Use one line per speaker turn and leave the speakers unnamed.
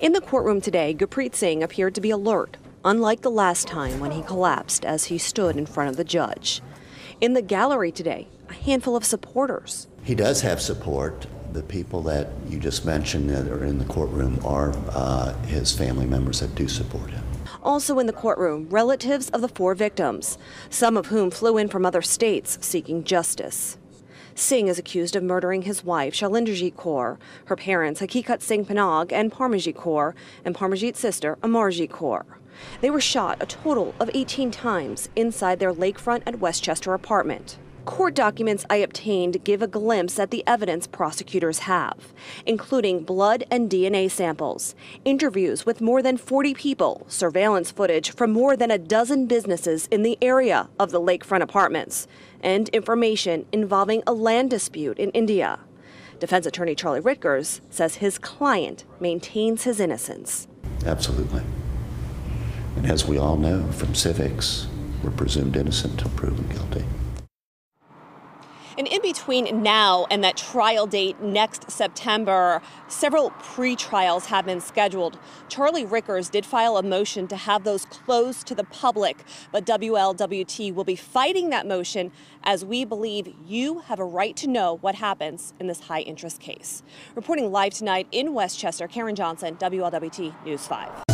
In the courtroom today, Gurpreet Singh appeared to be alert, unlike the last time when he collapsed as he stood in front of the judge. In the gallery today, a handful of supporters.
He does have support. The people that you just mentioned that are in the courtroom are uh, his family members that do support him.
Also in the courtroom, relatives of the four victims, some of whom flew in from other states seeking justice. Singh is accused of murdering his wife, Shailendrajit Kaur, her parents, Hakikat Singh Panag and Parmajit Kaur, and Parmajit's sister, Amarjit Kaur. They were shot a total of 18 times inside their lakefront at West Chester apartment. Court documents I obtained give a glimpse at the evidence prosecutors have, including blood and DNA samples, interviews with more than 40 people, surveillance footage from more than a dozen businesses in the area of the lakefront apartments, and information involving a land dispute in India. Defense attorney Charlie Rittgers says his client maintains his innocence.
Absolutely. And as we all know from civics, we're presumed innocent until proven guilty.
And in between now and that trial date next September, several pre-trials have been scheduled. Charlie Rittgers did file a motion to have those closed to the public, but WLWT will be fighting that motion as we believe you have a right to know what happens in this high interest case. Reporting live tonight in West Chester, Karen Johnson, WLWT News 5.